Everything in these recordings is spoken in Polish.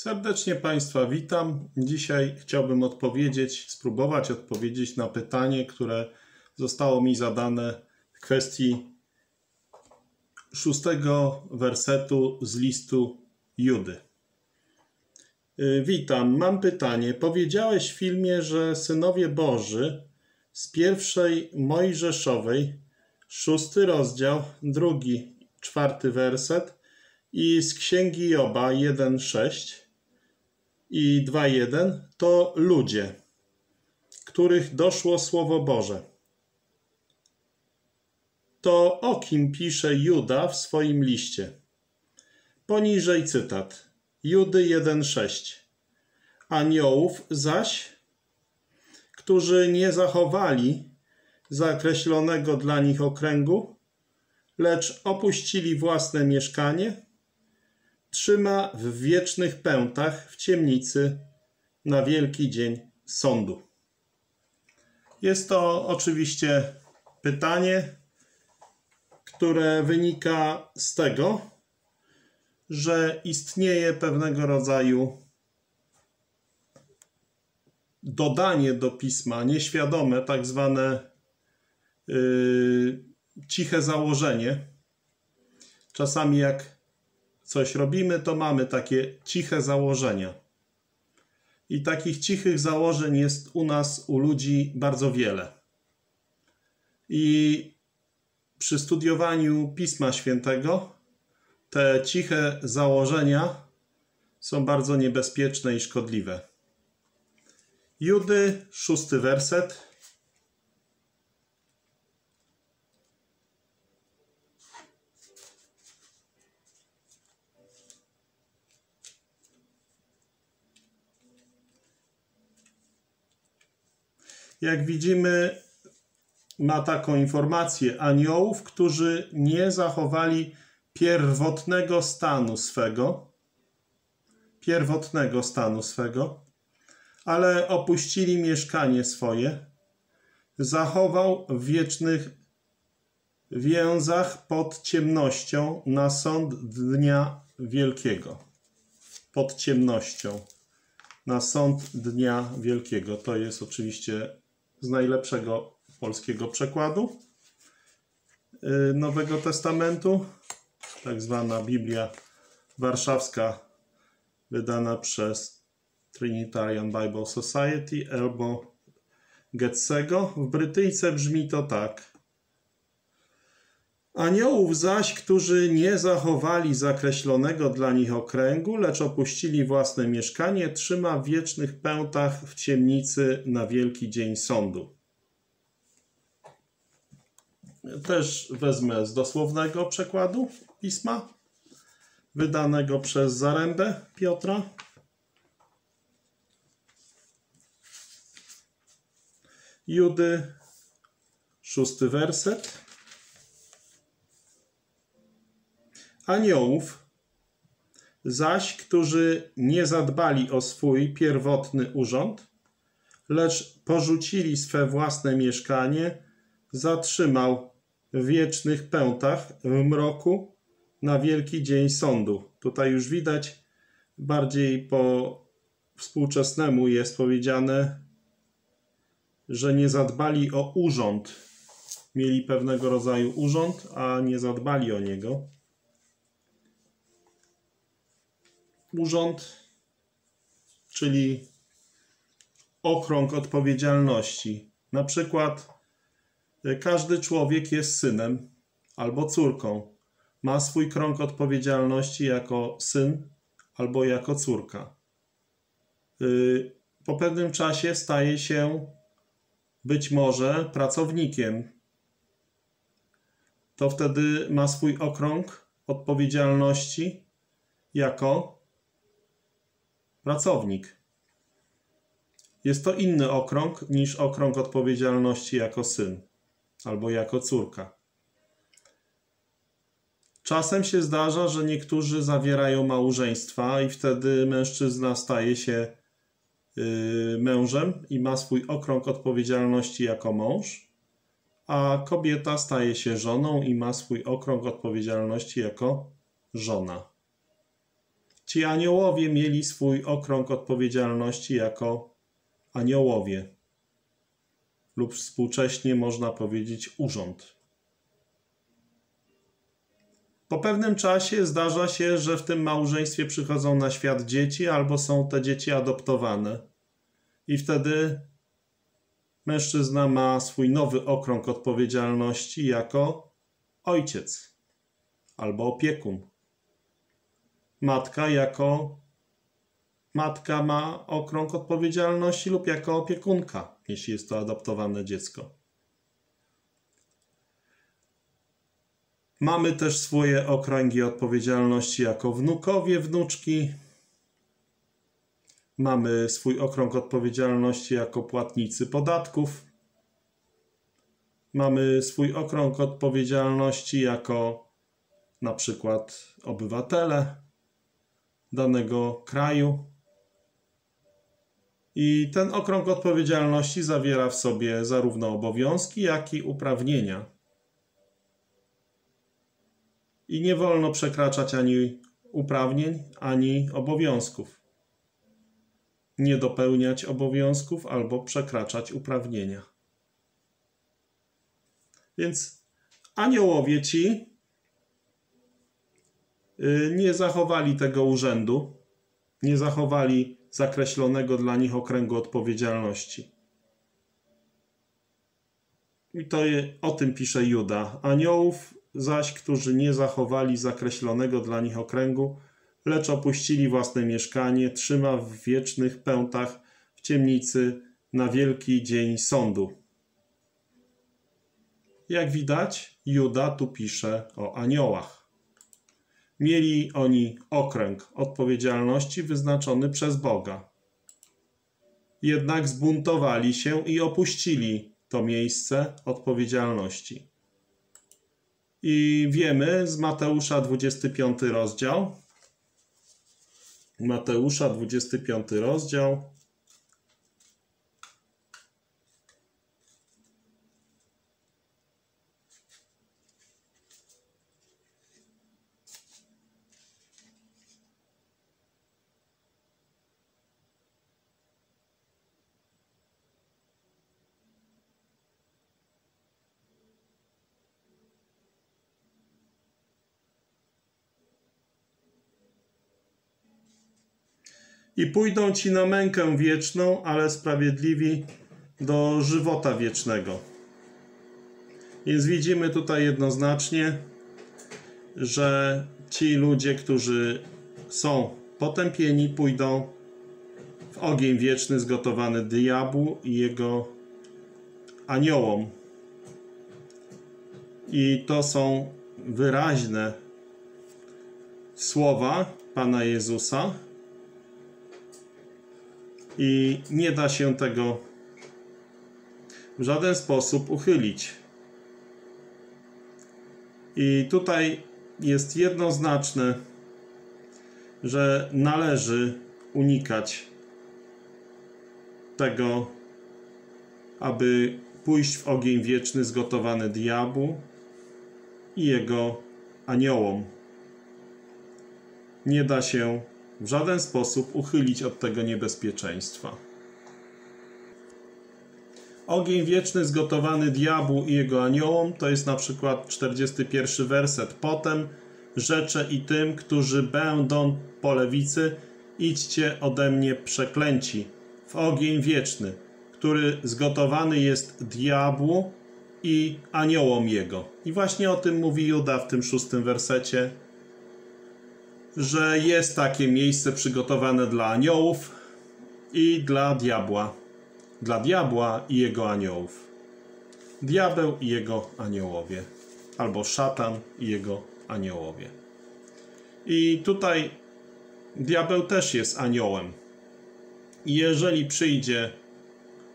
Serdecznie Państwa witam. Dzisiaj chciałbym odpowiedzieć, spróbować odpowiedzieć na pytanie, które zostało mi zadane w kwestii szóstego wersetu z listu Judy. Y, Witam, mam pytanie. Powiedziałeś w filmie, że synowie Boży z pierwszej Mojżeszowej, szósty rozdział, drugi, czwarty werset i z księgi Joba 1,6 i 2,1 to ludzie, których doszło Słowo Boże. To o kim pisze Juda w swoim liście. Poniżej cytat. Judy 1,6. Aniołów zaś, którzy nie zachowali zakreślonego dla nich okręgu, lecz opuścili własne mieszkanie, trzyma w wiecznych pętach w ciemnicy na wielki dzień sądu. Jest to oczywiście pytanie, które wynika z tego, że istnieje pewnego rodzaju dodanie do pisma, nieświadome, tak zwane yy, ciche założenie. Czasami, jak coś robimy, to mamy takie ciche założenia. I takich cichych założeń jest u nas, u ludzi, bardzo wiele. I przy studiowaniu Pisma Świętego te ciche założenia są bardzo niebezpieczne i szkodliwe. Judy, szósty werset. Jak widzimy, ma taką informację aniołów, którzy nie zachowali pierwotnego stanu swego, pierwotnego stanu swego, ale opuścili mieszkanie swoje, zachował w wiecznych więzach pod ciemnością na sąd dnia wielkiego. Pod ciemnością na sąd dnia wielkiego. To jest oczywiście z najlepszego polskiego przekładu y, Nowego Testamentu, tak zwana Biblia Warszawska, wydana przez Trinitarian Bible Society albo Getsego. W Brytyjce brzmi to tak. Aniołów zaś, którzy nie zachowali zakreślonego dla nich okręgu, lecz opuścili własne mieszkanie, trzyma w wiecznych pętach w ciemnicy na wielki dzień sądu. Też wezmę z dosłownego przekładu pisma, wydanego przez Zarębę Piotra. Judy, szósty werset. Aniołów, zaś, którzy nie zadbali o swój pierwotny urząd, lecz porzucili swe własne mieszkanie, zatrzymał w wiecznych pętach w mroku na wielki dzień sądu. Tutaj już widać, bardziej po współczesnemu jest powiedziane, że nie zadbali o urząd. Mieli pewnego rodzaju urząd, a nie zadbali o niego. Urząd, czyli okrąg odpowiedzialności. Na przykład każdy człowiek jest synem albo córką. Ma swój krąg odpowiedzialności jako syn albo jako córka. Y, po pewnym czasie staje się być może pracownikiem. To wtedy ma swój okrąg odpowiedzialności jako pracownik. Jest to inny okrąg niż okrąg odpowiedzialności jako syn albo jako córka. Czasem się zdarza, że niektórzy zawierają małżeństwa i wtedy mężczyzna staje się yy, mężem i ma swój okrąg odpowiedzialności jako mąż, a kobieta staje się żoną i ma swój okrąg odpowiedzialności jako żona. Ci aniołowie mieli swój okrąg odpowiedzialności jako aniołowie, lub współcześnie można powiedzieć urząd. Po pewnym czasie zdarza się, że w tym małżeństwie przychodzą na świat dzieci albo są te dzieci adoptowane. I wtedy mężczyzna ma swój nowy okrąg odpowiedzialności jako ojciec albo opiekun. Matka jako matka ma okrąg odpowiedzialności lub jako opiekunka, jeśli jest to adoptowane dziecko. Mamy też swoje okręgi odpowiedzialności jako wnukowie, wnuczki. Mamy swój okrąg odpowiedzialności jako płatnicy podatków. Mamy swój okrąg odpowiedzialności jako na przykład obywatele danego kraju. I ten okrąg odpowiedzialności zawiera w sobie zarówno obowiązki, jak i uprawnienia i nie wolno przekraczać ani uprawnień, ani obowiązków. Nie dopełniać obowiązków albo przekraczać uprawnienia. Więc aniołowie ci nie zachowali tego urzędu, nie zachowali zakreślonego dla nich okręgu odpowiedzialności. I to je, o tym pisze Juda. Aniołów zaś, którzy nie zachowali zakreślonego dla nich okręgu, lecz opuścili własne mieszkanie, trzyma w wiecznych pętach w ciemnicy na wielki dzień sądu. Jak widać, Juda tu pisze o aniołach. Mieli oni okręg odpowiedzialności wyznaczony przez Boga. Jednak zbuntowali się i opuścili to miejsce odpowiedzialności. I wiemy z Mateusza 25 rozdział. Mateusza 25 rozdział. I pójdą ci na mękę wieczną, ale sprawiedliwi do żywota wiecznego. Więc widzimy tutaj jednoznacznie, że ci ludzie, którzy są potępieni, pójdą w ogień wieczny zgotowany diabłu i jego aniołom. I to są wyraźne słowa Pana Jezusa, i nie da się tego w żaden sposób uchylić. I tutaj jest jednoznaczne, że należy unikać tego, aby pójść w ogień wieczny zgotowany diabłu i jego aniołom. Nie da się w żaden sposób uchylić od tego niebezpieczeństwa. Ogień wieczny zgotowany diabłu i jego aniołom to jest na przykład 41 werset. Potem rzecze i tym, którzy będą po lewicy, idźcie ode mnie przeklęci w ogień wieczny, który zgotowany jest diabłu i aniołom jego. I właśnie o tym mówi Juda w tym szóstym wersecie że jest takie miejsce przygotowane dla aniołów i dla diabła. Dla diabła i jego aniołów. Diabeł i jego aniołowie. Albo szatan i jego aniołowie. I tutaj diabeł też jest aniołem. I jeżeli przyjdzie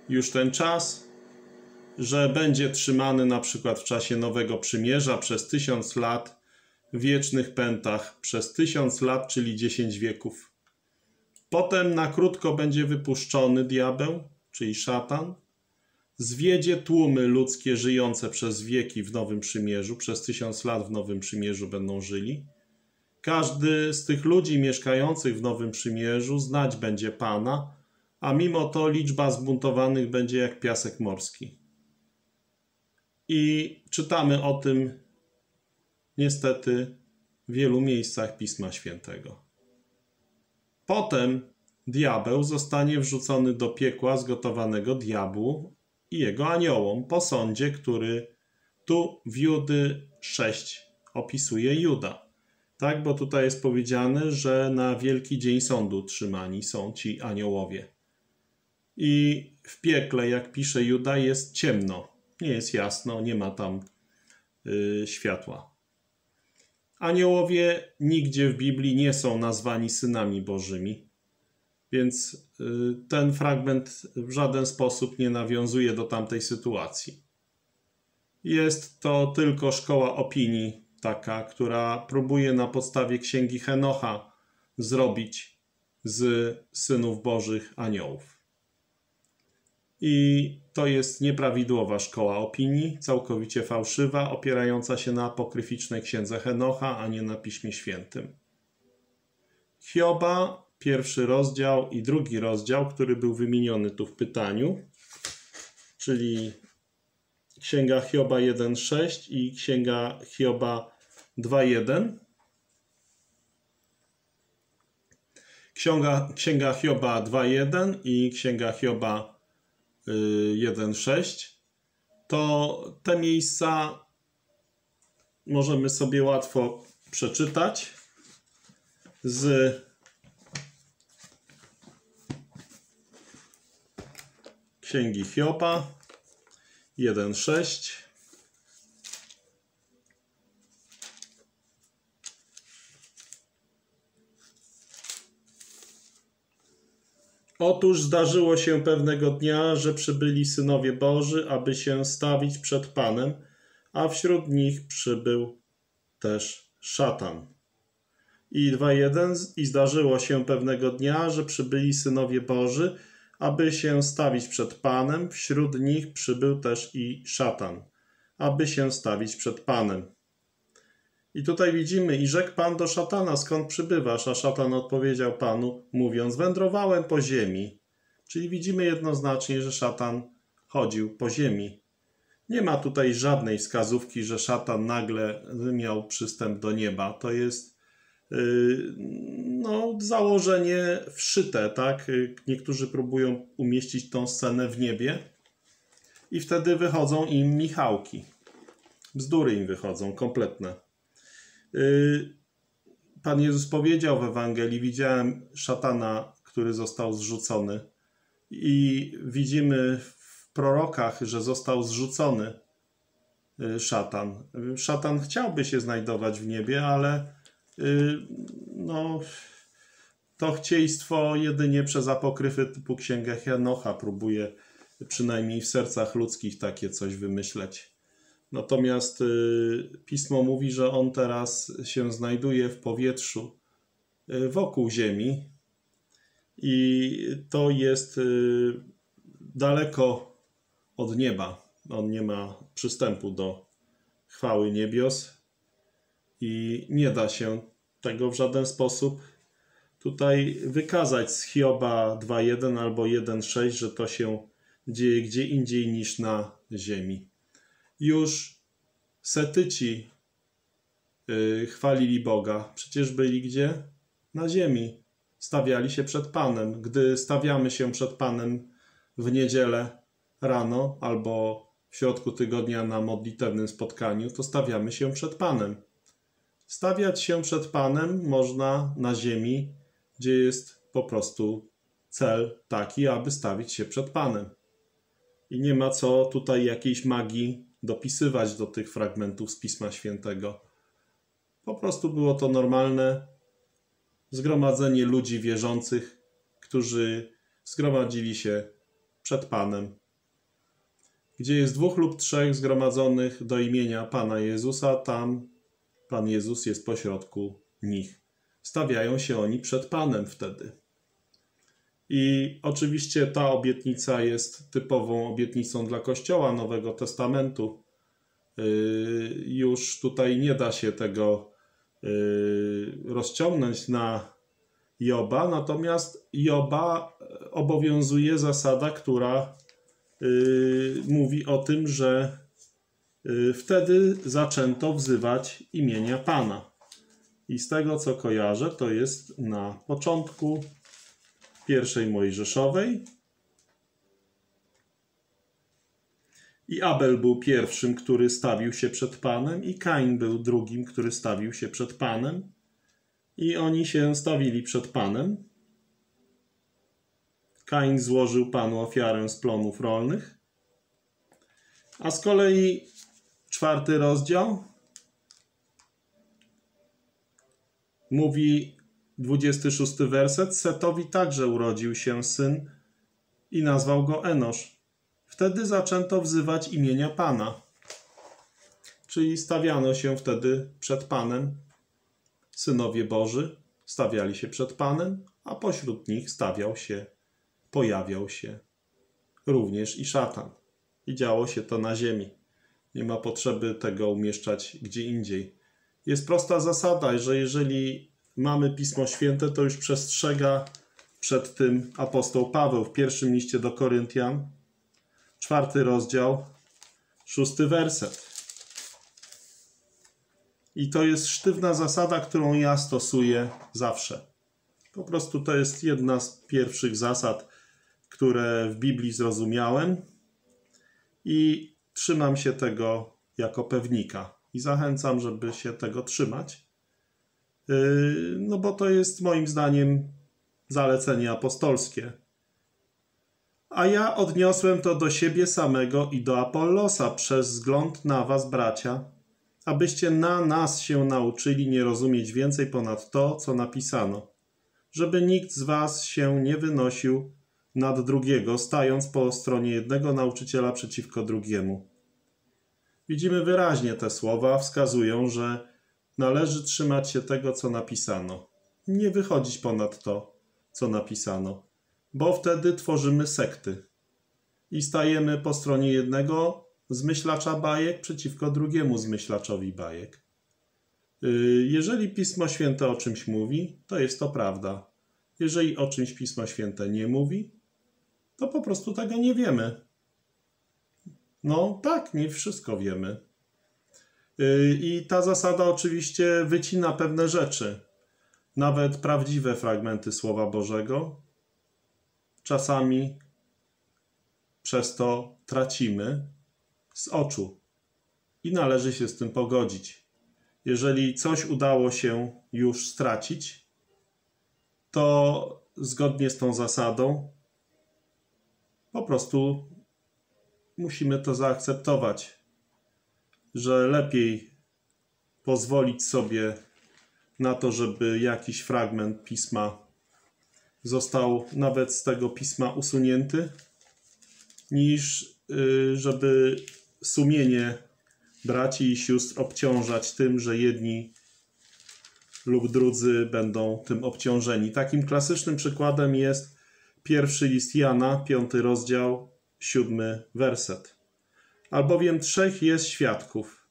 już ten czas, że będzie trzymany na przykład w czasie Nowego Przymierza przez tysiąc lat wiecznych pętach przez tysiąc lat, czyli dziesięć wieków. Potem na krótko będzie wypuszczony diabeł, czyli szatan, zwiedzie tłumy ludzkie żyjące przez wieki w Nowym Przymierzu, przez tysiąc lat w Nowym Przymierzu będą żyli. Każdy z tych ludzi mieszkających w Nowym Przymierzu znać będzie Pana, a mimo to liczba zbuntowanych będzie jak piasek morski. I czytamy o tym niestety w wielu miejscach Pisma Świętego. Potem diabeł zostanie wrzucony do piekła zgotowanego diabłu i jego aniołom po sądzie, który tu w Judy 6 opisuje Juda. Tak, bo tutaj jest powiedziane, że na wielki dzień sądu trzymani są ci aniołowie. I w piekle, jak pisze Juda, jest ciemno. Nie jest jasno, nie ma tam y, światła. Aniołowie nigdzie w Biblii nie są nazwani synami Bożymi, więc y, ten fragment w żaden sposób nie nawiązuje do tamtej sytuacji. Jest to tylko szkoła opinii, taka, która próbuje na podstawie księgi Henocha zrobić z synów Bożych aniołów. I to jest nieprawidłowa szkoła opinii, całkowicie fałszywa, opierająca się na apokryficznej księdze Henocha, a nie na Piśmie Świętym. Hioba, pierwszy rozdział i drugi rozdział, który był wymieniony tu w pytaniu, czyli Księga Hioba 1.6 i Księga Hioba 2.1. Księga, Księga Hioba 2.1 i Księga Hioba 1.6, to te miejsca możemy sobie łatwo przeczytać z Księgi Hioba 1.6 Otóż zdarzyło się pewnego dnia, że przybyli synowie Boży, aby się stawić przed Panem, a wśród nich przybył też szatan. I 2.1 I zdarzyło się pewnego dnia, że przybyli synowie Boży, aby się stawić przed Panem, wśród nich przybył też i szatan, aby się stawić przed Panem. I tutaj widzimy, i rzekł Pan do szatana, skąd przybywasz? A szatan odpowiedział Panu, mówiąc, wędrowałem po ziemi. Czyli widzimy jednoznacznie, że szatan chodził po ziemi. Nie ma tutaj żadnej wskazówki, że szatan nagle miał przystęp do nieba. To jest yy, no, założenie wszyte, tak? Niektórzy próbują umieścić tą scenę w niebie i wtedy wychodzą im Michałki. Bzdury im wychodzą, kompletne. Y, Pan Jezus powiedział w Ewangelii: Widziałem szatana, który został zrzucony. I widzimy w prorokach, że został zrzucony y, szatan. Szatan chciałby się znajdować w niebie, ale y, no, to chcieństwo jedynie przez apokryfy typu Księgę Henocha próbuje przynajmniej w sercach ludzkich takie coś wymyśleć. Natomiast y, pismo mówi, że on teraz się znajduje w powietrzu y, wokół Ziemi i to jest y, daleko od nieba. On nie ma przystępu do chwały niebios i nie da się tego w żaden sposób tutaj wykazać z Hioba 2.1 albo 1.6, że to się dzieje gdzie indziej niż na ziemi już setyci yy, chwalili Boga. Przecież byli gdzie? Na ziemi. Stawiali się przed Panem. Gdy stawiamy się przed Panem w niedzielę rano albo w środku tygodnia na modlitewnym spotkaniu, to stawiamy się przed Panem. Stawiać się przed Panem można na ziemi, gdzie jest po prostu cel taki, aby stawić się przed Panem. I nie ma co tutaj jakiejś magii dopisywać do tych fragmentów z Pisma Świętego. Po prostu było to normalne zgromadzenie ludzi wierzących, którzy zgromadzili się przed Panem. Gdzie jest dwóch lub trzech zgromadzonych do imienia Pana Jezusa, tam Pan Jezus jest pośrodku nich. Stawiają się oni przed Panem wtedy. I oczywiście ta obietnica jest typową obietnicą dla Kościoła Nowego Testamentu. Y, już tutaj nie da się tego yy, rozciągnąć na Joba, natomiast Joba obowiązuje zasada, która yy, mówi o tym, że yy, wtedy zaczęto wzywać imienia Pana. I z tego co kojarzę, to jest na początku pierwszej Mojżeszowej. I Abel był pierwszym, który stawił się przed Panem, i Kain był drugim, który stawił się przed Panem. I oni się stawili przed Panem. Kain złożył Panu ofiarę z plonów rolnych. A z kolei czwarty rozdział mówi 26 werset. Setowi także urodził się syn i nazwał go Enosz. Wtedy zaczęto wzywać imienia Pana. Czyli stawiano się wtedy przed Panem. Synowie Boży stawiali się przed Panem, a pośród nich stawiał się, pojawiał się również i szatan. I działo się to na ziemi. Nie ma potrzeby tego umieszczać gdzie indziej. Jest prosta zasada, że jeżeli mamy Pismo Święte, to już przestrzega przed tym apostoł Paweł w pierwszym liście do Koryntian, czwarty rozdział, szósty werset. I to jest sztywna zasada, którą ja stosuję zawsze. Po prostu to jest jedna z pierwszych zasad, które w Biblii zrozumiałem i trzymam się tego jako pewnika. I zachęcam, żeby się tego trzymać. Yy, no bo to jest moim zdaniem zalecenie apostolskie. A ja odniosłem to do siebie samego i do Apollosa przez wzgląd na was, bracia, abyście na nas się nauczyli nie rozumieć więcej ponad to, co napisano, żeby nikt z was się nie wynosił nad drugiego, stając po stronie jednego nauczyciela przeciwko drugiemu. Widzimy wyraźnie te słowa, wskazują, że należy trzymać się tego, co napisano, nie wychodzić ponad to, co napisano, bo wtedy tworzymy sekty i stajemy po stronie jednego zmyślacza bajek przeciwko drugiemu zmyślaczowi bajek. Y, jeżeli Pismo Święte o czymś mówi, to jest to prawda. Jeżeli o czymś Pismo Święte nie mówi, to po prostu tego nie wiemy. No tak, nie wszystko wiemy. Y, I ta zasada oczywiście wycina pewne rzeczy, nawet prawdziwe fragmenty Słowa Bożego. Czasami przez to tracimy z oczu i należy się z tym pogodzić. Jeżeli coś udało się już stracić, to zgodnie z tą zasadą po prostu musimy to zaakceptować, że lepiej pozwolić sobie na to, żeby jakiś fragment pisma został nawet z tego pisma usunięty, niż y, żeby sumienie braci i sióstr obciążać tym, że jedni lub drudzy będą tym obciążeni. Takim klasycznym przykładem jest pierwszy list Jana, piąty rozdział, siódmy werset. Albowiem trzech jest świadków.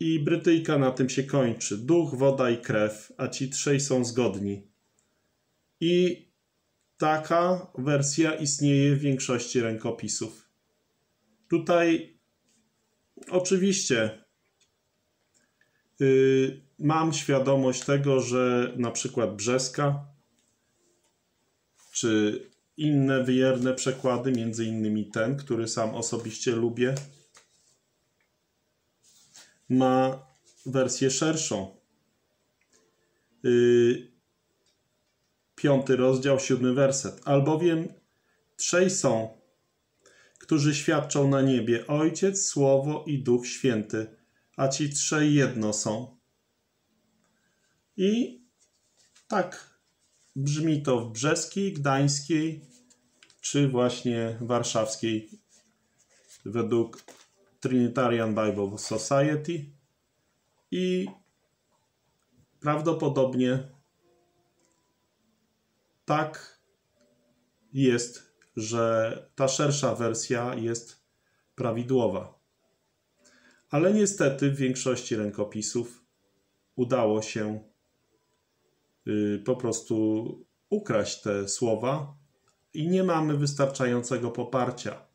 I Brytyjka na tym się kończy. Duch, woda i krew, a ci trzej są zgodni. I taka wersja istnieje w większości rękopisów. Tutaj oczywiście yy, mam świadomość tego, że na przykład Brzeska czy inne wyjerne przekłady, między innymi ten, który sam osobiście lubię, ma wersję szerszą. Yy, piąty rozdział, siódmy werset. Albowiem trzej są, którzy świadczą na niebie Ojciec, Słowo i Duch Święty, a ci trzej jedno są. I tak Brzmi to w brzeskiej, gdańskiej czy właśnie warszawskiej według Trinitarian Bible Society i prawdopodobnie tak jest, że ta szersza wersja jest prawidłowa. Ale niestety w większości rękopisów udało się po prostu ukraść te słowa i nie mamy wystarczającego poparcia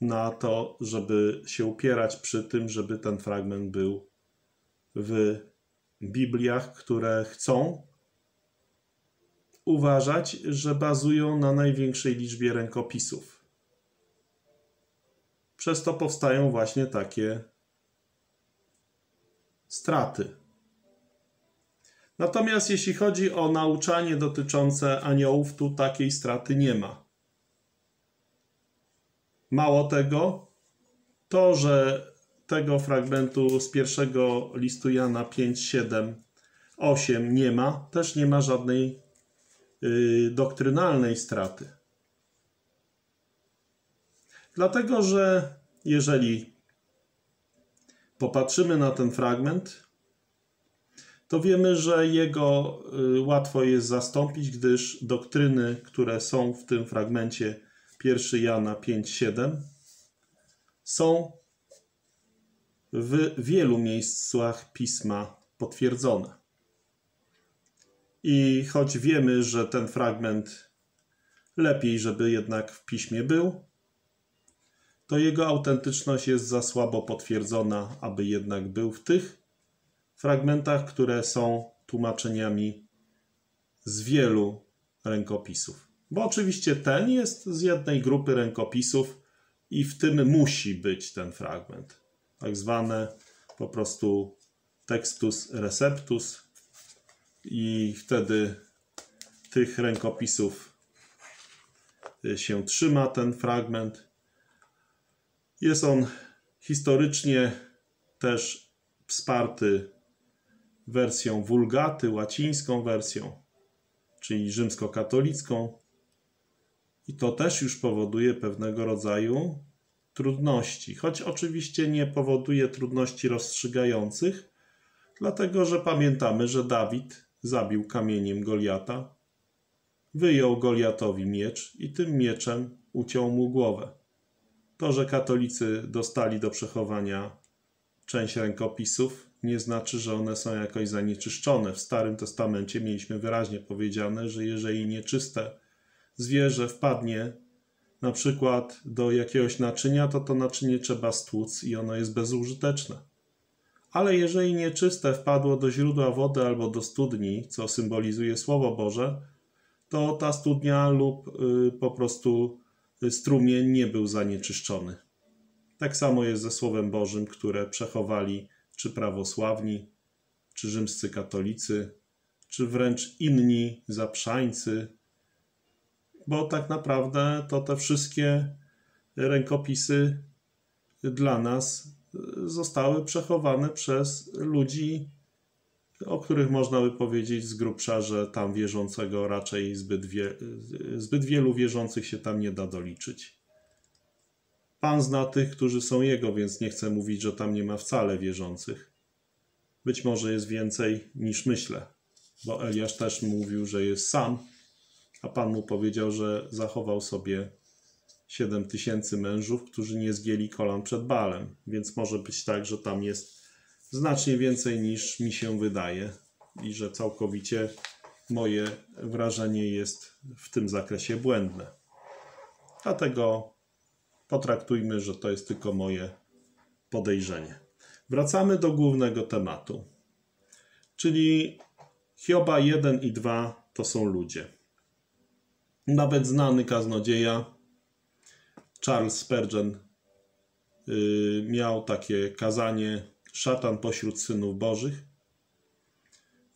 na to, żeby się upierać przy tym, żeby ten fragment był w Bibliach, które chcą uważać, że bazują na największej liczbie rękopisów. Przez to powstają właśnie takie straty. Natomiast jeśli chodzi o nauczanie dotyczące aniołów, tu takiej straty nie ma. Mało tego, to, że tego fragmentu z pierwszego listu Jana 5, 7, 8 nie ma, też nie ma żadnej yy, doktrynalnej straty. Dlatego, że jeżeli popatrzymy na ten fragment, to wiemy, że jego y, łatwo jest zastąpić, gdyż doktryny, które są w tym fragmencie 1 Jana 5:7 są w wielu miejscach pisma potwierdzone. I choć wiemy, że ten fragment lepiej, żeby jednak w piśmie był, to jego autentyczność jest za słabo potwierdzona, aby jednak był w tych fragmentach, które są tłumaczeniami z wielu rękopisów. Bo oczywiście ten jest z jednej grupy rękopisów i w tym musi być ten fragment. Tak zwane po prostu textus receptus i wtedy tych rękopisów się trzyma ten fragment. Jest on historycznie też wsparty wersją wulgaty, łacińską wersją, czyli rzymskokatolicką. I to też już powoduje pewnego rodzaju trudności, choć oczywiście nie powoduje trudności rozstrzygających, dlatego że pamiętamy, że Dawid zabił kamieniem Goliata, wyjął Goliatowi miecz i tym mieczem uciął mu głowę. To, że katolicy dostali do przechowania część rękopisów, nie znaczy, że one są jakoś zanieczyszczone. W Starym Testamencie mieliśmy wyraźnie powiedziane, że jeżeli nieczyste zwierzę wpadnie na przykład do jakiegoś naczynia, to to naczynie trzeba stłuc i ono jest bezużyteczne. Ale jeżeli nieczyste wpadło do źródła wody albo do studni, co symbolizuje Słowo Boże, to ta studnia lub y, po prostu strumień nie był zanieczyszczony. Tak samo jest ze Słowem Bożym, które przechowali czy prawosławni, czy rzymscy katolicy, czy wręcz inni zaprzańcy, bo tak naprawdę to te wszystkie rękopisy dla nas zostały przechowane przez ludzi, o których można by powiedzieć z grubsza, że tam wierzącego raczej zbyt, wie, zbyt wielu wierzących się tam nie da doliczyć. Pan zna tych, którzy są Jego, więc nie chcę mówić, że tam nie ma wcale wierzących. Być może jest więcej niż myślę, bo Eliasz też mówił, że jest sam, a Pan mu powiedział, że zachował sobie siedem tysięcy mężów, którzy nie zgięli kolan przed balem, więc może być tak, że tam jest znacznie więcej niż mi się wydaje i że całkowicie moje wrażenie jest w tym zakresie błędne. Dlatego Potraktujmy, że to jest tylko moje podejrzenie. Wracamy do głównego tematu, czyli Hioba 1 i 2 to są ludzie. Nawet znany kaznodzieja Charles Spurgeon yy, miał takie kazanie Szatan pośród synów bożych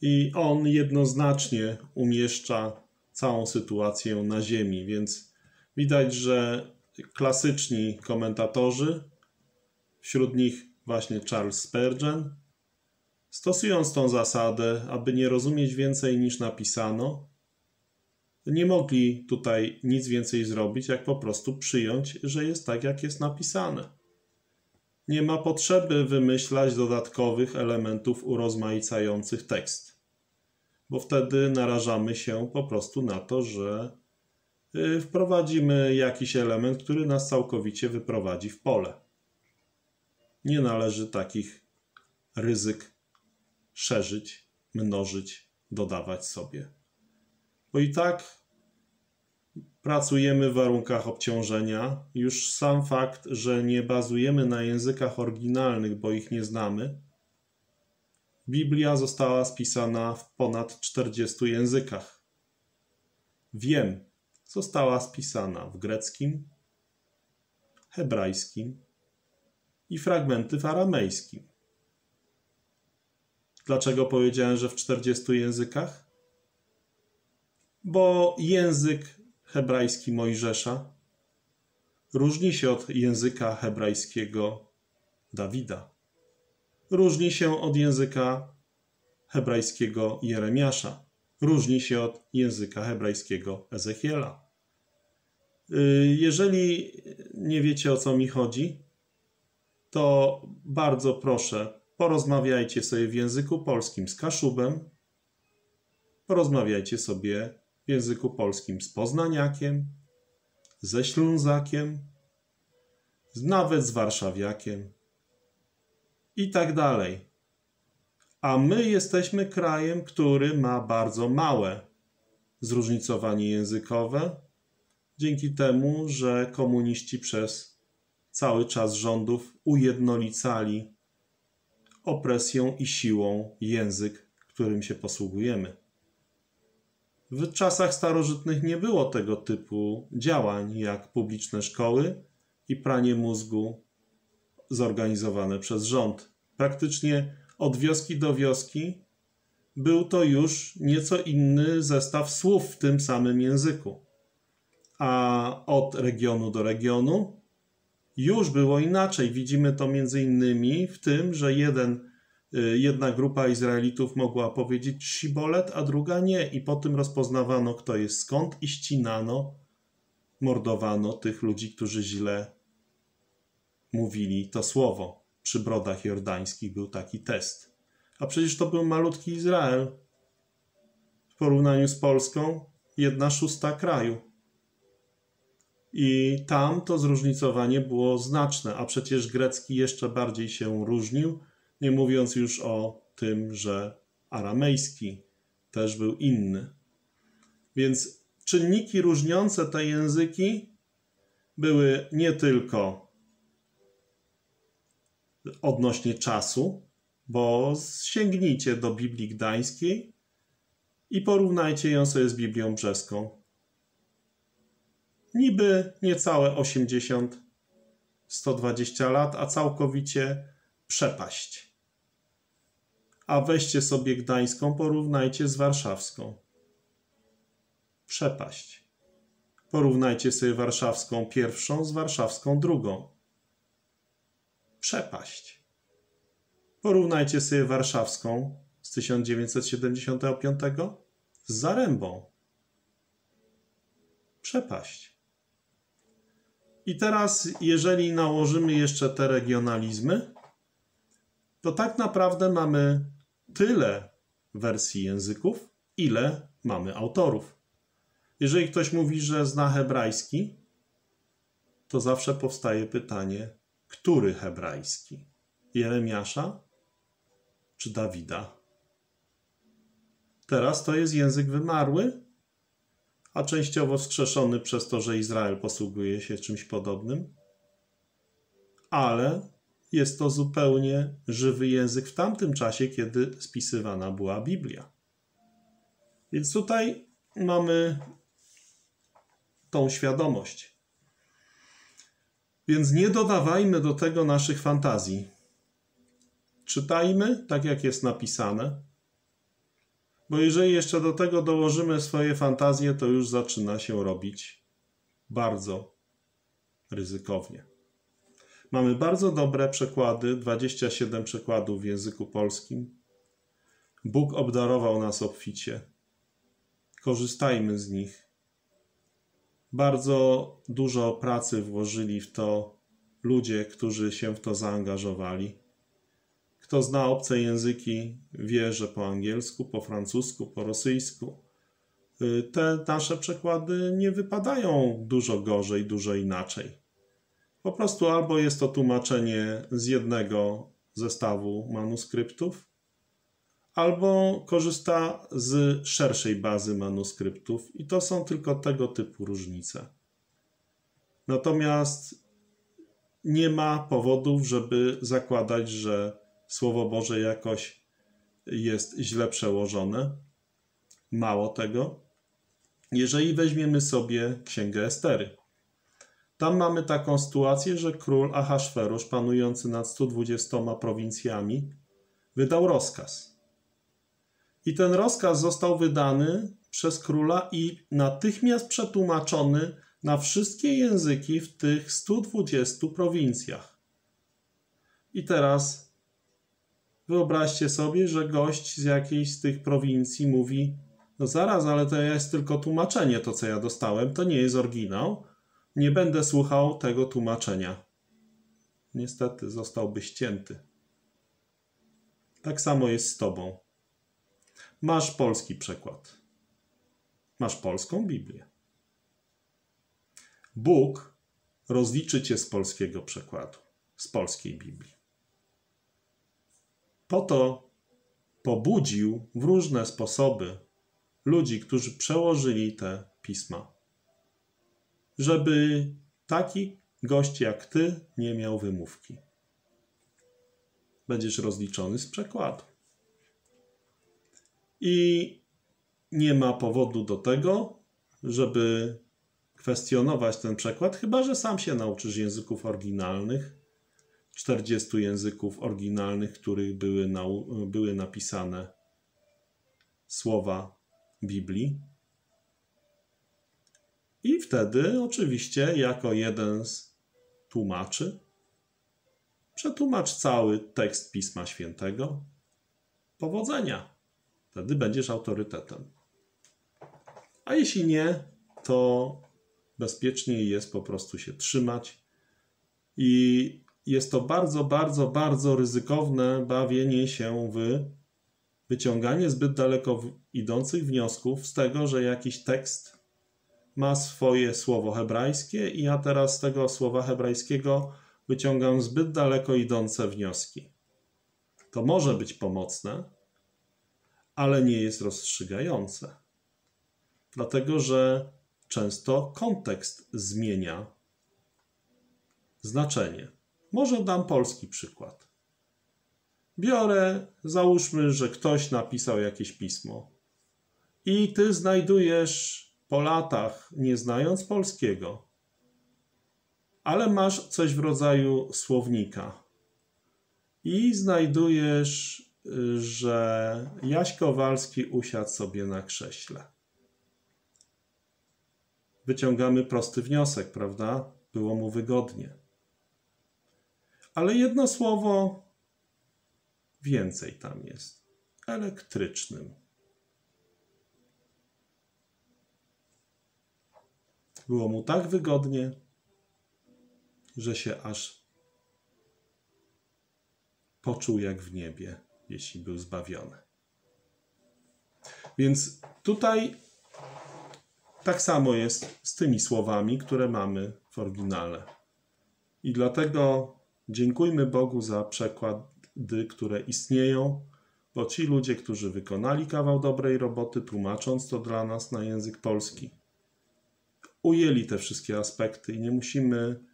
i on jednoznacznie umieszcza całą sytuację na ziemi, więc widać, że klasyczni komentatorzy, wśród nich właśnie Charles Spurgeon, stosując tą zasadę, aby nie rozumieć więcej niż napisano, nie mogli tutaj nic więcej zrobić, jak po prostu przyjąć, że jest tak, jak jest napisane. Nie ma potrzeby wymyślać dodatkowych elementów urozmaicających tekst, bo wtedy narażamy się po prostu na to, że wprowadzimy jakiś element, który nas całkowicie wyprowadzi w pole. Nie należy takich ryzyk szerzyć, mnożyć, dodawać sobie. Bo i tak pracujemy w warunkach obciążenia. Już sam fakt, że nie bazujemy na językach oryginalnych, bo ich nie znamy. Biblia została spisana w ponad 40 językach. Wiem, została spisana w greckim, hebrajskim i fragmenty w aramejskim. Dlaczego powiedziałem, że w 40 językach? Bo język hebrajski Mojżesza różni się od języka hebrajskiego Dawida. Różni się od języka hebrajskiego Jeremiasza. Różni się od języka hebrajskiego Ezechiela. Y, jeżeli nie wiecie o co mi chodzi, to bardzo proszę, porozmawiajcie sobie w języku polskim z Kaszubem, porozmawiajcie sobie w języku polskim z Poznaniakiem, ze Ślązakiem, nawet z Warszawiakiem i tak dalej. A my jesteśmy krajem, który ma bardzo małe zróżnicowanie językowe, dzięki temu, że komuniści przez cały czas rządów ujednolicali opresją i siłą język, którym się posługujemy. W czasach starożytnych nie było tego typu działań jak publiczne szkoły i pranie mózgu zorganizowane przez rząd. Praktycznie od wioski do wioski był to już nieco inny zestaw słów w tym samym języku. A od regionu do regionu już było inaczej. Widzimy to między innymi w tym, że jeden, y, jedna grupa Izraelitów mogła powiedzieć Shibolet, a druga nie. I po tym rozpoznawano, kto jest skąd i ścinano, mordowano tych ludzi, którzy źle mówili to słowo. Przy brodach jordańskich był taki test. A przecież to był malutki Izrael. W porównaniu z Polską, jedna szósta kraju. I tam to zróżnicowanie było znaczne, a przecież grecki jeszcze bardziej się różnił, nie mówiąc już o tym, że aramejski też był inny. Więc czynniki różniące te języki były nie tylko odnośnie czasu, bo sięgnijcie do Biblii Gdańskiej i porównajcie ją sobie z Biblią Brzeską niby niecałe 80, 120 lat, a całkowicie przepaść. A weźcie sobie gdańską, porównajcie z warszawską. Przepaść. Porównajcie sobie warszawską pierwszą z warszawską drugą. Przepaść. Porównajcie sobie warszawską z 1975 z Zarębą. Przepaść. I teraz, jeżeli nałożymy jeszcze te regionalizmy, to tak naprawdę mamy tyle wersji języków, ile mamy autorów. Jeżeli ktoś mówi, że zna hebrajski, to zawsze powstaje pytanie, który hebrajski? Jeremiasza czy Dawida? Teraz to jest język wymarły, a częściowo wskrzeszony przez to, że Izrael posługuje się czymś podobnym, ale jest to zupełnie żywy język w tamtym czasie, kiedy spisywana była Biblia. Więc tutaj mamy tą świadomość. Więc nie dodawajmy do tego naszych fantazji. Czytajmy tak, jak jest napisane, bo jeżeli jeszcze do tego dołożymy swoje fantazje, to już zaczyna się robić bardzo ryzykownie. Mamy bardzo dobre przekłady, 27 przekładów w języku polskim. Bóg obdarował nas obficie. Korzystajmy z nich. Bardzo dużo pracy włożyli w to ludzie, którzy się w to zaangażowali. Kto zna obce języki, wie, że po angielsku, po francusku, po rosyjsku y, te nasze przekłady nie wypadają dużo gorzej, dużo inaczej. Po prostu albo jest to tłumaczenie z jednego zestawu manuskryptów, albo korzysta z szerszej bazy manuskryptów, i to są tylko tego typu różnice. Natomiast nie ma powodów, żeby zakładać, że Słowo Boże jakoś jest źle przełożone. Mało tego, jeżeli weźmiemy sobie Księgę Estery, tam mamy taką sytuację, że król Ahasferusz, panujący nad 120 prowincjami, wydał rozkaz. I ten rozkaz został wydany przez króla i natychmiast przetłumaczony na wszystkie języki w tych 120 prowincjach. I teraz wyobraźcie sobie, że gość z jakiejś z tych prowincji mówi: No zaraz, ale to jest tylko tłumaczenie, to co ja dostałem, to nie jest oryginał. Nie będę słuchał tego tłumaczenia. Niestety zostałby ścięty. Tak samo jest z tobą. Masz polski przekład. Masz polską Biblię. Bóg rozliczy cię z polskiego przekładu, z polskiej Biblii. Po to pobudził w różne sposoby ludzi, którzy przełożyli te pisma, żeby taki gość jak ty nie miał wymówki. Będziesz rozliczony z przekładu. I nie ma powodu do tego, żeby kwestionować ten przekład, chyba że sam się nauczysz języków oryginalnych, 40 języków oryginalnych, których były, nau- były napisane słowa Biblii. I wtedy, oczywiście, jako jeden z tłumaczy, przetłumacz cały tekst Pisma Świętego. Powodzenia! Wtedy będziesz autorytetem. A jeśli nie, to bezpieczniej jest po prostu się trzymać. I jest to bardzo, bardzo, bardzo ryzykowne bawienie się w wyciąganie zbyt daleko idących wniosków z tego, że jakiś tekst ma swoje słowo hebrajskie i ja teraz z tego słowa hebrajskiego wyciągam zbyt daleko idące wnioski. To może być pomocne, ale nie jest rozstrzygające. Dlatego, że często kontekst zmienia znaczenie. Może dam polski przykład. Biorę, załóżmy, że ktoś napisał jakieś pismo i ty znajdujesz po latach, nie znając polskiego, ale masz coś w rodzaju słownika i znajdujesz, że Jaś Kowalski usiadł sobie na krześle. Wyciągamy prosty wniosek, prawda? Było mu wygodnie. Ale jedno słowo więcej tam jest. Elektrycznym. Było mu tak wygodnie, że się aż poczuł jak w niebie, jeśli był zbawiony. Więc tutaj tak samo jest z tymi słowami, które mamy w oryginale. I dlatego dziękujmy Bogu za przekłady, które istnieją, bo ci ludzie, którzy wykonali kawał dobrej roboty, tłumacząc to dla nas na język polski, ujęli te wszystkie aspekty i nie musimy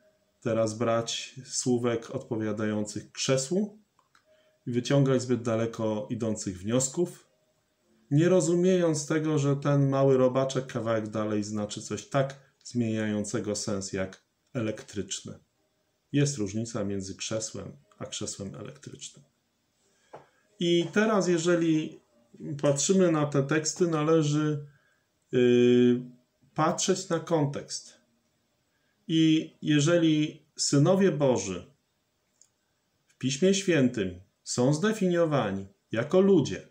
teraz brać słówek odpowiadających krzesłu i wyciągać zbyt daleko idących wniosków, nie rozumiejąc tego, że ten mały robaczek kawałek dalej znaczy coś tak zmieniającego sens jak elektryczny. Jest różnica między krzesłem a krzesłem elektrycznym. I teraz, jeżeli patrzymy na te teksty, należy yy, patrzeć na kontekst. I jeżeli synowie Boży w Piśmie Świętym są zdefiniowani jako ludzie,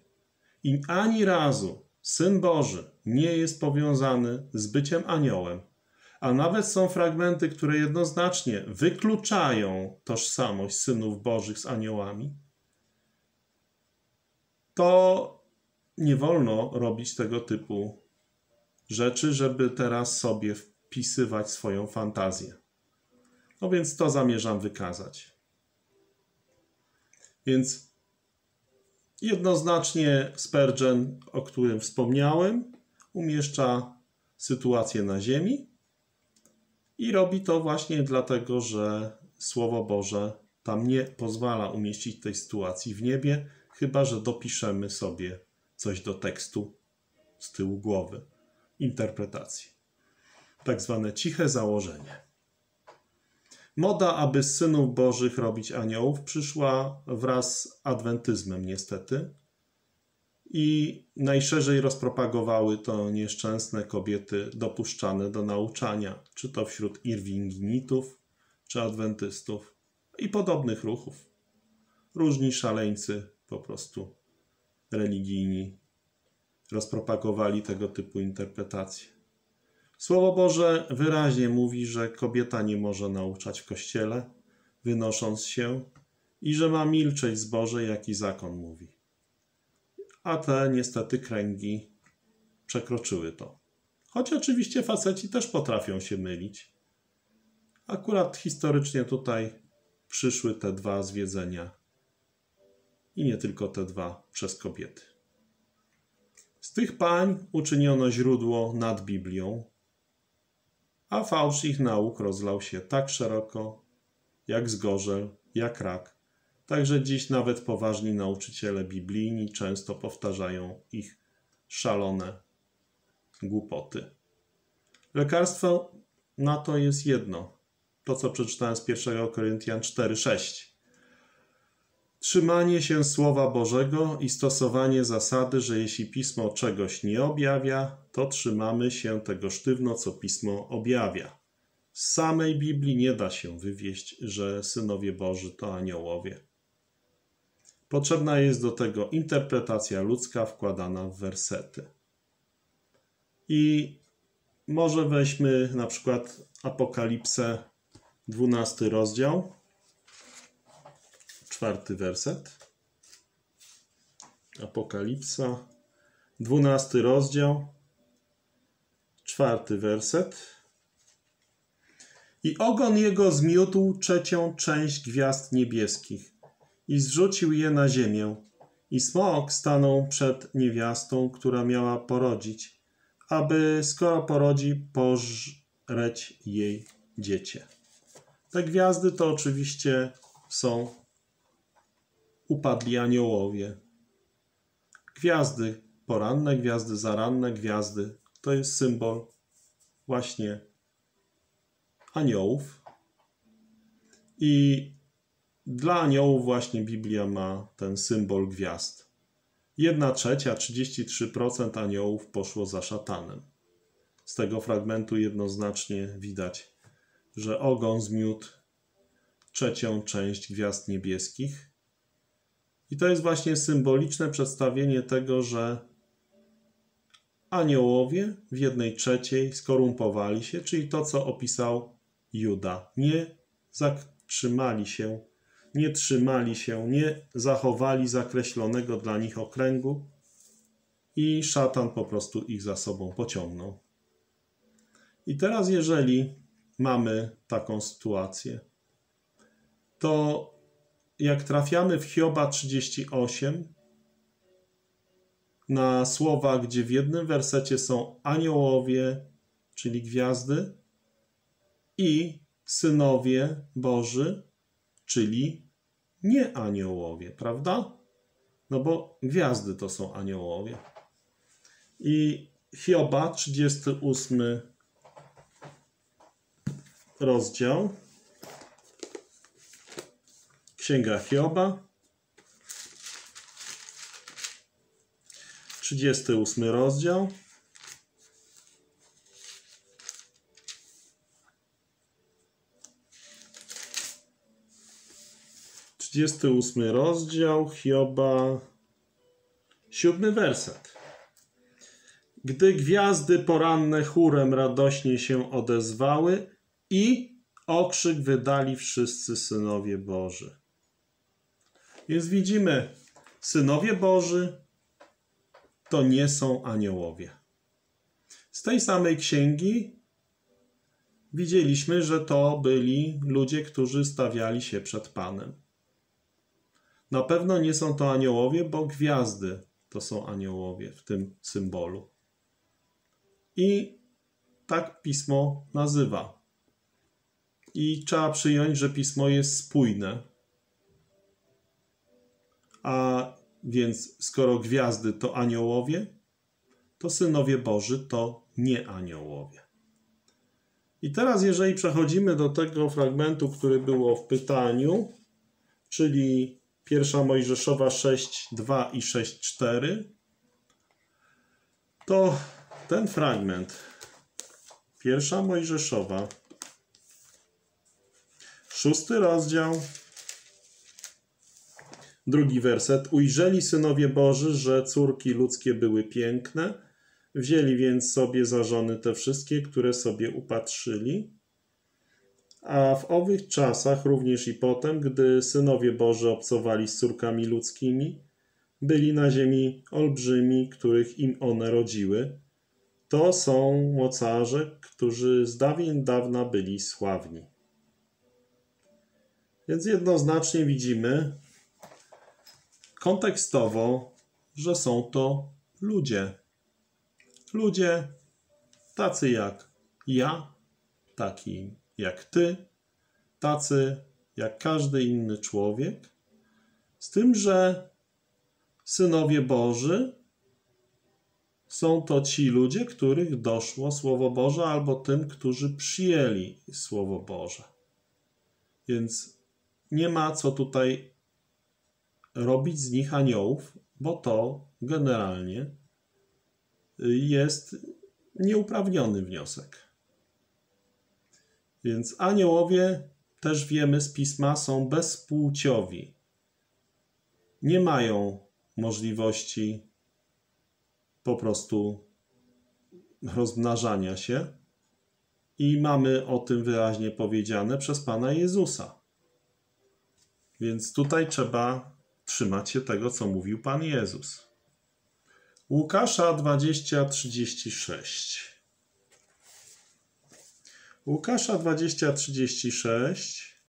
i ani razu Syn Boży nie jest powiązany z byciem aniołem, a nawet są fragmenty, które jednoznacznie wykluczają tożsamość synów Bożych z aniołami, to nie wolno robić tego typu rzeczy, żeby teraz sobie wpisywać swoją fantazję. No więc to zamierzam wykazać. Więc Jednoznacznie Spurgeon, o którym wspomniałem, umieszcza sytuację na ziemi i robi to właśnie dlatego, że Słowo Boże tam nie pozwala umieścić tej sytuacji w niebie, chyba że dopiszemy sobie coś do tekstu z tyłu głowy, interpretacji. Tak zwane ciche założenie. Moda, aby z synów bożych robić aniołów, przyszła wraz z adwentyzmem, niestety. I najszerzej rozpropagowały to nieszczęsne kobiety dopuszczane do nauczania, czy to wśród irwinginitów, czy adwentystów i podobnych ruchów. Różni szaleńcy po prostu religijni rozpropagowali tego typu interpretacje. Słowo Boże wyraźnie mówi, że kobieta nie może nauczać w kościele, wynosząc się, i że ma milczeć zboże, jaki zakon mówi. A te niestety kręgi przekroczyły to. Choć oczywiście faceci też potrafią się mylić. Akurat historycznie tutaj przyszły te dwa zwiedzenia. I nie tylko te dwa przez kobiety. Z tych pań uczyniono źródło nad Biblią, a fałsz ich nauk rozlał się tak szeroko, jak zgorzel, jak rak. Także dziś nawet poważni nauczyciele biblijni często powtarzają ich szalone głupoty. Lekarstwo na to jest jedno. To, co przeczytałem z 1 Koryntian 4:6. Trzymanie się Słowa Bożego i stosowanie zasady, że jeśli Pismo czegoś nie objawia, to trzymamy się tego sztywno, co Pismo objawia. Z samej Biblii nie da się wywieść, że synowie Boży to aniołowie. Potrzebna jest do tego interpretacja ludzka wkładana w wersety. I może weźmy na przykład Apokalipsę, 12 rozdział czwarty werset. Apokalipsa, dwunasty rozdział, czwarty werset. I ogon jego zmiótł trzecią część gwiazd niebieskich i zrzucił je na ziemię. I smok stanął przed niewiastą, która miała porodzić, aby skoro porodzi, pożreć jej dziecię. Te gwiazdy to oczywiście są upadli aniołowie. Gwiazdy, poranne gwiazdy, zaranne gwiazdy, to jest symbol właśnie aniołów. I dla aniołów właśnie Biblia ma ten symbol gwiazd. Jedna trzecia, 33% aniołów poszło za szatanem. Z tego fragmentu jednoznacznie widać, że ogon zmiótł trzecią część gwiazd niebieskich i to jest właśnie symboliczne przedstawienie tego, że aniołowie w jednej trzeciej skorumpowali się, czyli to, co opisał Juda. Nie zatrzymali się, nie trzymali się, nie zachowali zakreślonego dla nich okręgu i szatan po prostu ich za sobą pociągnął. I teraz, jeżeli mamy taką sytuację, to jak trafiamy w Hioba 38 na słowa, gdzie w jednym wersecie są aniołowie, czyli gwiazdy, i synowie Boży, czyli nie aniołowie, prawda? No bo gwiazdy to są aniołowie. I Hioba, 38 rozdział. Księga Hioba, 38 rozdział. Trzydziesty ósmy rozdział Hioba, siódmy werset. Gdy gwiazdy poranne chórem radośnie się odezwały i okrzyk wydali wszyscy synowie Boży. Więc widzimy, synowie Boży to nie są aniołowie. Z tej samej księgi widzieliśmy, że to byli ludzie, którzy stawiali się przed Panem. Na pewno nie są to aniołowie, bo gwiazdy to są aniołowie w tym symbolu. I tak pismo nazywa. I trzeba przyjąć, że pismo jest spójne. A więc skoro gwiazdy to aniołowie, to synowie Boży to nie aniołowie. I teraz, jeżeli przechodzimy do tego fragmentu, który było w pytaniu, czyli 1 Mojżeszowa 6:2 i 6:4, to ten fragment, 1 Mojżeszowa, szósty rozdział, drugi werset. Ujrzeli synowie Boży, że córki ludzkie były piękne, Wzięli więc sobie za żony te wszystkie, które sobie upatrzyli. A w owych czasach, również i potem, gdy synowie Boży obcowali z córkami ludzkimi, byli na ziemi olbrzymi, których im one rodziły. To są mocarze, którzy z dawien dawna byli sławni. Więc jednoznacznie widzimy kontekstowo, że są to ludzie. Ludzie tacy jak ja, taki jak ty, tacy jak każdy inny człowiek, z tym, że synowie Boży są to ci ludzie, których doszło Słowo Boże, albo tym, którzy przyjęli Słowo Boże. Więc nie ma co tutaj robić z nich aniołów, bo to generalnie jest nieuprawniony wniosek. Więc aniołowie, też wiemy z pisma, są bezpłciowi. Nie mają możliwości po prostu rozmnażania się. I mamy o tym wyraźnie powiedziane przez Pana Jezusa. Więc tutaj trzeba trzymać się tego, co mówił Pan Jezus. Łukasza 20:36. Łukasza 20:36